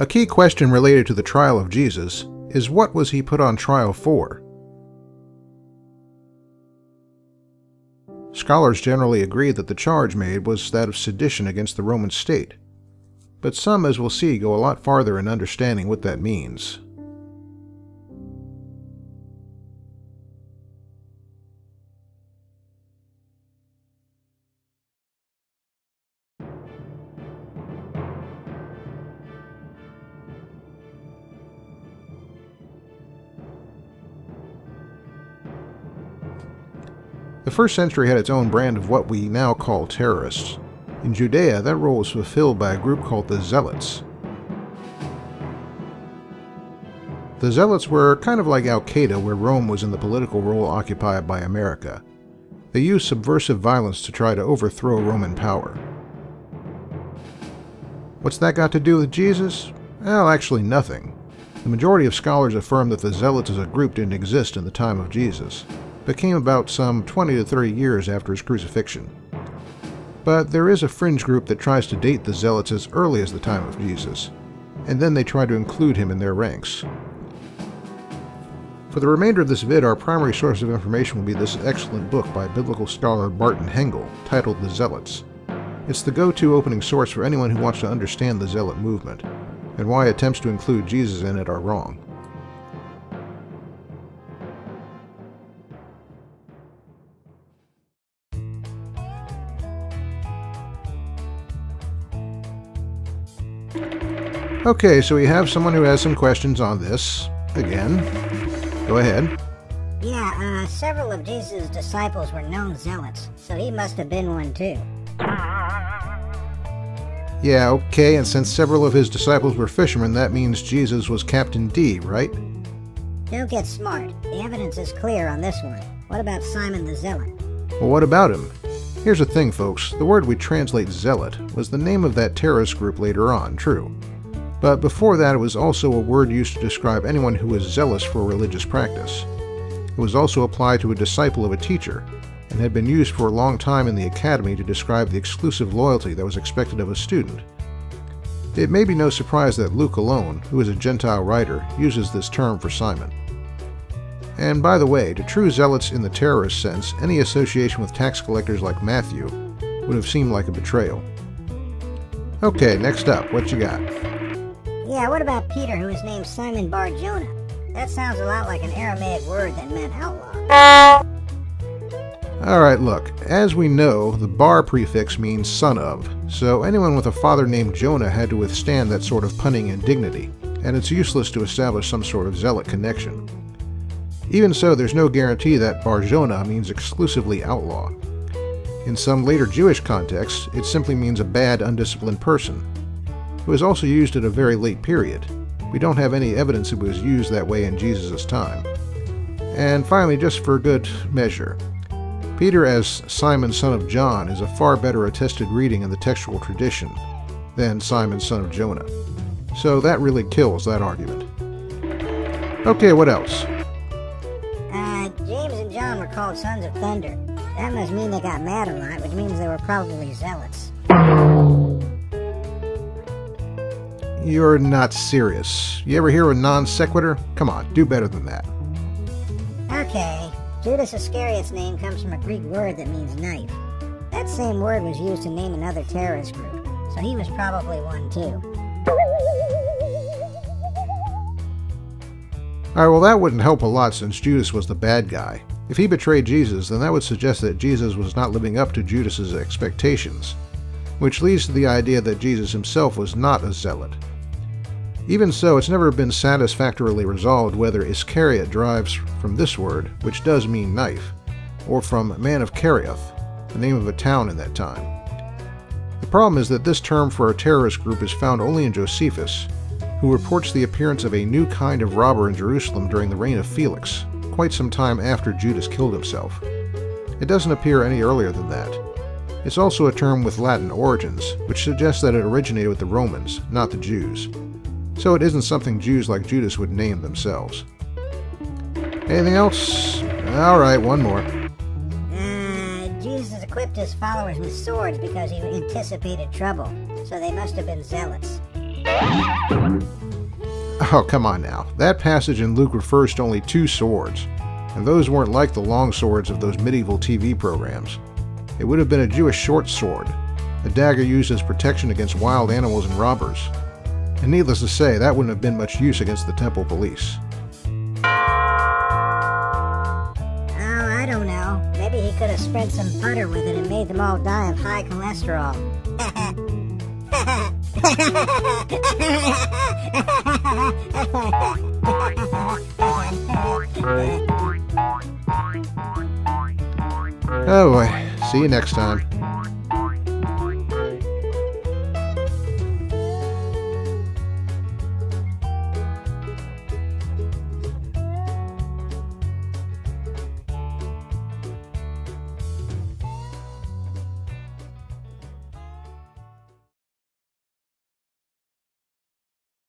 A key question related to the trial of Jesus is what was he put on trial for? Scholars generally agree that the charge made was that of sedition against the Roman state, but some, as we'll see, go a lot farther in understanding what that means. The first century had its own brand of what we now call terrorists. In Judea, that role was fulfilled by a group called the Zealots. The Zealots were kind of like Al Qaeda, where Rome was in the political role occupied by America. They used subversive violence to try to overthrow Roman power. What's that got to do with Jesus? Well, actually nothing. The majority of scholars affirm that the Zealots as a group didn't exist in the time of Jesus but came about some 20 to 30 years after his crucifixion. But there is a fringe group that tries to date the Zealots as early as the time of Jesus, and then they try to include him in their ranks. For the remainder of this vid, our primary source of information will be this excellent book by biblical scholar Martin Hengel, titled The Zealots. It's the go-to opening source for anyone who wants to understand the Zealot movement, and why attempts to include Jesus in it are wrong. Okay, so we have someone who has some questions on this. Again. Go ahead. Yeah, uh, several of Jesus' disciples were known zealots, so he must have been one too. Yeah, okay, and since several of his disciples were fishermen, that means Jesus was Captain D, right? Don't get smart. The evidence is clear on this one. What about Simon the Zealot? Well, what about him? Here's the thing, folks. The word we translate zealot was the name of that terrorist group later on, true. But before that, it was also a word used to describe anyone who was zealous for religious practice. It was also applied to a disciple of a teacher, and had been used for a long time in the academy to describe the exclusive loyalty that was expected of a student. It may be no surprise that Luke alone, who is a Gentile writer, uses this term for Simon. And by the way, to true zealots in the terrorist sense, any association with tax collectors like Matthew would have seemed like a betrayal. Okay, next up, what you got? Yeah, what about Peter, who is named Simon Bar Jonah? That sounds a lot like an Aramaic word that meant outlaw. Alright, look, as we know, the bar prefix means son of, so anyone with a father named Jonah had to withstand that sort of punning indignity, and it's useless to establish some sort of zealot connection. Even so, there's no guarantee that Bar Jonah means exclusively outlaw. In some later Jewish contexts, it simply means a bad, undisciplined person, it was also used at a very late period. We don't have any evidence it was used that way in Jesus' time. And finally, just for good measure, Peter as Simon son of John is a far better attested reading in the textual tradition than Simon son of Jonah. So that really kills that argument. Okay, what else? Called sons of thunder. That must mean they got mad a lot, which means they were probably zealots. You're not serious. You ever hear a non sequitur? Come on, do better than that. Okay. Judas Iscariot's name comes from a Greek word that means knife. That same word was used to name another terrorist group, so he was probably one too. Alright, well, that wouldn't help a lot since Judas was the bad guy. If he betrayed Jesus, then that would suggest that Jesus was not living up to Judas's expectations, which leads to the idea that Jesus himself was not a zealot. Even so, it's never been satisfactorily resolved whether Iscariot derives from this word, which does mean knife, or from man of Kerioth, the name of a town in that time. The problem is that this term for a terrorist group is found only in Josephus, who reports the appearance of a new kind of robber in Jerusalem during the reign of Felix, quite some time after Judas killed himself. It doesn't appear any earlier than that. It's also a term with Latin origins, which suggests that it originated with the Romans, not the Jews so it isn't something Jews like Judas would name themselves. Anything else? Alright, one more. Uh, Jesus equipped his followers with swords because he anticipated trouble, so they must have been zealots. Oh, come on now. That passage in Luke refers to only two swords, and those weren't like the long swords of those medieval TV programs. It would have been a Jewish short sword, a dagger used as protection against wild animals and robbers. And needless to say, that wouldn't have been much use against the temple police. Oh, I don't know. Maybe he could have spread some butter with it and made them all die of high cholesterol. Oh boy. See you next time.